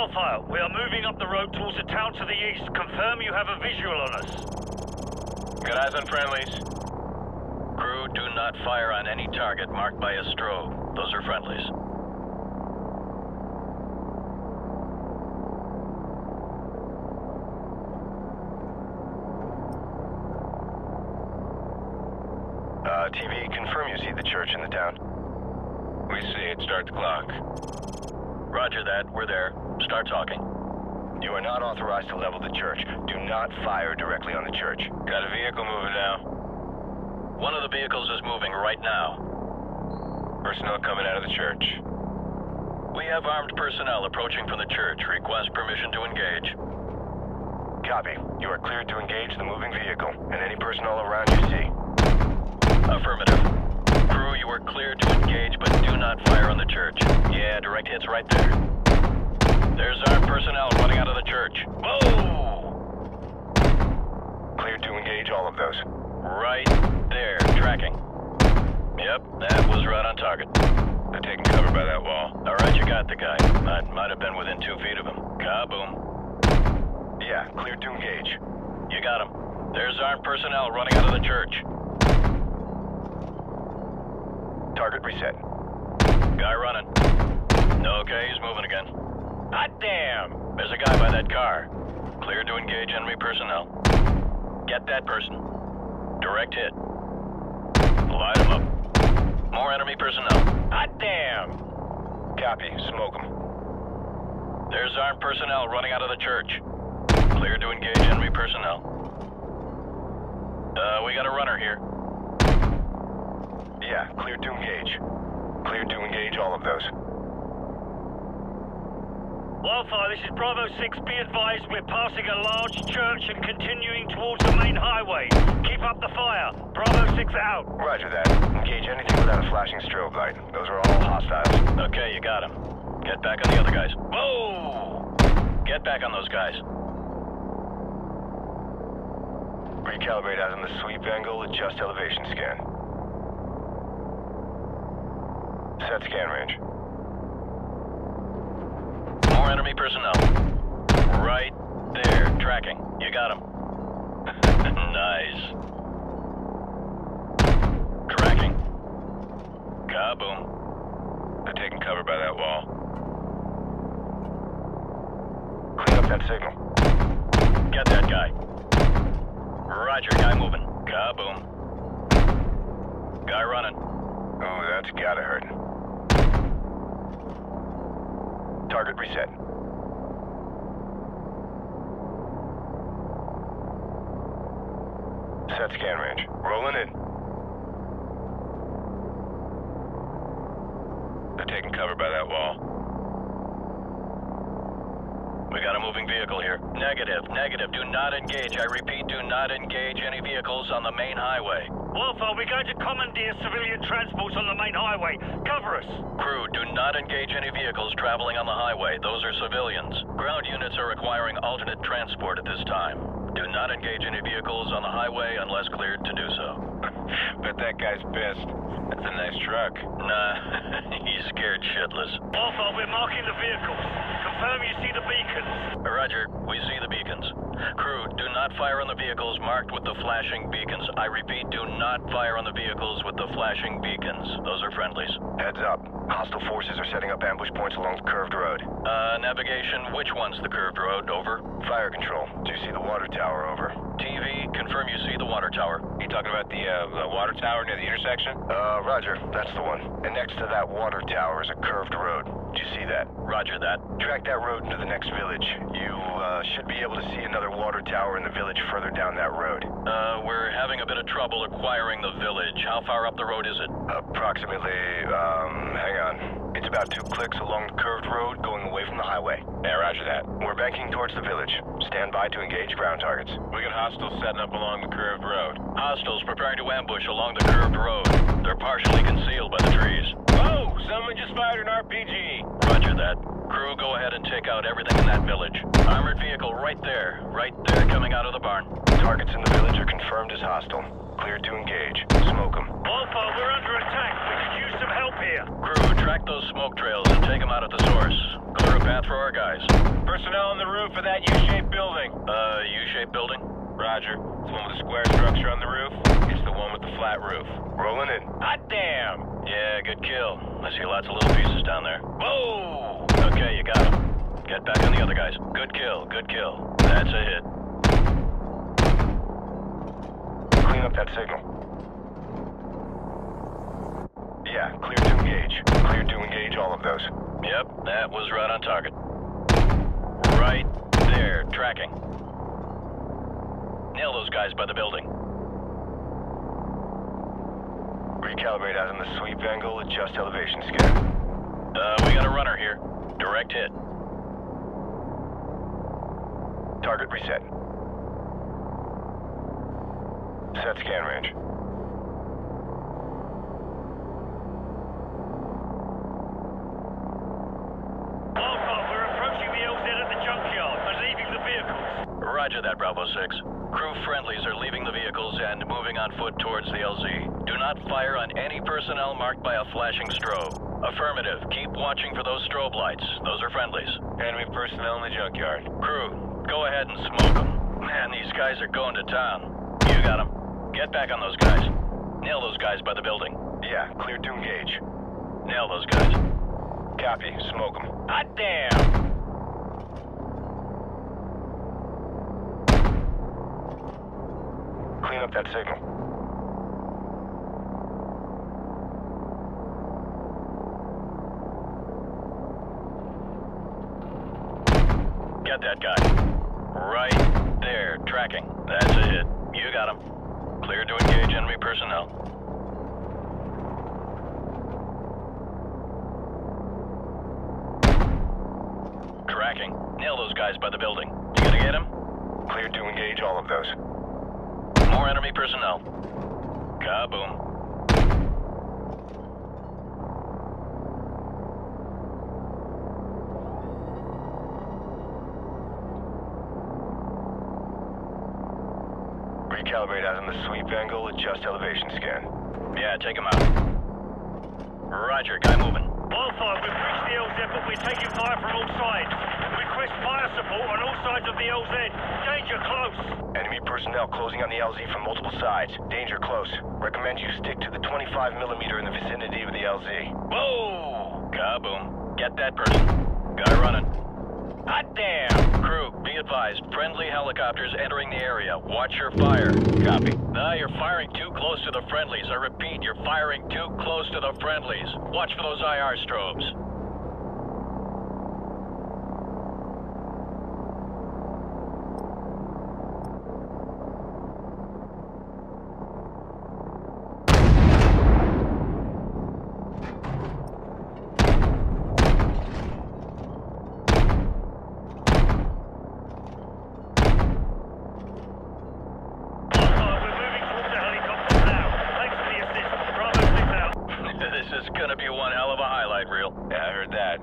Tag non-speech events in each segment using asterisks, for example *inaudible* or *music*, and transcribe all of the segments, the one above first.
Wildfire, we are moving up the road towards a town to the east. Confirm you have a visual on us. Got eyes on friendlies. Crew, do not fire on any target marked by a strobe. Those are friendlies. Uh, TV, confirm you see the church in the town. We see it. Start the clock. Roger that. We're there. Start talking. You are not authorized to level the church. Do not fire directly on the church. Got a vehicle moving now. One of the vehicles is moving right now. Personnel coming out of the church. We have armed personnel approaching from the church. Request permission to engage. Copy. You are cleared to engage the moving vehicle and any personnel around you see. Affirmative. You are cleared to engage, but do not fire on the church. Yeah, direct hits right there. There's armed personnel running out of the church. Whoa! Cleared to engage all of those. Right there, tracking. Yep, that was right on target. They're taking cover by that wall. All right, you got the guy. I might have been within two feet of him. Kaboom. Yeah, cleared to engage. You got him. There's armed personnel running out of the church. Reset. Guy running. Okay, he's moving again. Hot damn! There's a guy by that car. Clear to engage enemy personnel. Get that person. Direct hit. Light him up. More enemy personnel. Hot damn! Copy. Smoke them. There's armed personnel running out of the church. Clear to engage enemy personnel. Uh, we got a runner here. Yeah, cleared to engage. Cleared to engage all of those. Wildfire, this is Bravo 6. Be advised we're passing a large church and continuing towards the main highway. Keep up the fire. Bravo 6 out. Roger that. Engage anything without a flashing strobe light. Those are all hostiles. Okay, you got him. Get back on the other guys. Whoa! Get back on those guys. Recalibrate azimuth sweep angle, adjust elevation scan. Set scan range. More enemy personnel. Right there, tracking. You got him. *laughs* nice. Tracking. Kaboom. They're taking cover by that wall. Clean up that signal. Get that guy. Roger, guy moving. Kaboom. Guy running. Oh, that's gotta hurt. Target reset. Set scan range. Rolling in. They're taking cover by that wall. We got a moving vehicle here. Negative, negative. Do not engage. I repeat, do not engage any vehicles on the main highway. Wildfire, we're going to commandeer civilian transports on the main highway. Crew, do not engage any vehicles traveling on the highway. Those are civilians. Ground units are requiring alternate transport at this time. Do not engage any vehicles on the highway unless cleared to do so. *laughs* Bet that guy's pissed. That's a nice truck. Nah, *laughs* he's scared shitless. Wildfire, we're marking the vehicles. Confirm you see the beacons. Roger, we see the beacons. Crew, do not fire on the vehicles marked with the flashing beacons. I repeat, do not fire on the vehicles with the flashing beacons. Those are friendlies. Heads up. Hostile forces are setting up ambush points along the curved road. Uh, navigation, which one's the curved road? Over. Fire control. Do you see the water tower over? TV, confirm you see the water tower. You talking about the, uh, the water tower near the intersection? Uh, roger. That's the one. And next to that water tower is a curved road. Do you see that? Roger that. Track that road into the next village. You, uh, should be able to see another water tower in the village further down that road. Uh, we're having a bit of trouble acquiring the village. How far up the road is it? Approximately, um, hang on. It's about two clicks along the curved road going away from the highway. Yeah, roger that. We're banking towards the village. Stand by to engage ground targets. We got hostiles setting up along the curved road. Hostiles preparing to ambush along the curved road. They're partially concealed by the trees. Oh, someone just fired an RPG. Roger that. Crew, go ahead and take out everything in that village. Armored vehicle right there. Right there coming out of the barn. Targets in the village are confirmed as hostile. Cleared to engage. Smoke them. Wildfire, we're under attack. We could use some help here. Crew, track those smoke trails and take them out at the source. Clear a path for our guys. Personnel on the roof of that U-shaped building. Uh, U-shaped building? Roger. One with the square structure on the roof. It's the one with the flat roof. Rolling in. Hot damn! Yeah, good kill. I see lots of little pieces down there. Whoa! Okay, you got him. Get back on the other guys. Good kill, good kill. That's a hit. Clean up that signal. Yeah, clear to engage. Clear to engage all of those. Yep, that was right on target. Right there, tracking. Nail those guys by the building. Recalibrate azimuth sweep angle, adjust elevation scan. Uh, we got a runner here. Direct hit. Target reset. Set scan range. We're approaching the LZ at the junkyard and leaving the vehicles. Roger that, Bravo 6. Crew friendlies are leaving the vehicles and moving on foot towards the LZ. Do not fire on any personnel marked by a flashing strobe. Affirmative. Keep watching for those strobe lights. Those are friendlies. Enemy personnel in the junkyard. Crew, go ahead and smoke them. Man, these guys are going to town. You got them. Get back on those guys. Nail those guys by the building. Yeah, clear to engage. Nail those guys. Copy, smoke them. Hot damn! Clean up that signal. Get that guy. Right there, tracking. That's a hit. You got him. Clear to engage enemy personnel. Tracking. Nail those guys by the building. You gonna get him? Clear to engage all of those. More enemy personnel. Kaboom. Recalibrate azimuth sweep angle, adjust elevation scan. Yeah, take him out. Roger, guy moving. Wildfire, we've reached the LZ, but we're taking fire from all sides. Request fire support on all sides of the LZ. Danger close. Enemy personnel closing on the LZ from multiple sides. Danger close. Recommend you stick to the 25 millimeter in the vicinity of the LZ. Whoa! Kaboom. Get that person. Guy running. Hot damn! Crew, be advised. Friendly helicopters entering the area. Watch your fire. Copy. Now you're firing too close to the friendlies. I repeat, you're firing too close to the friendlies. Watch for those IR strobes. Wildfire, we're moving towards the helicopter now. Thanks for the assist. Bravo 6 out. this is gonna be one hell of a highlight reel. Yeah, I heard that.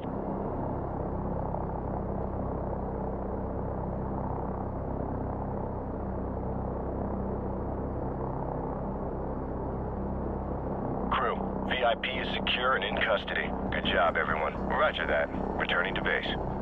Crew, VIP is secure and in custody. Good job, everyone. Roger that. Returning to base.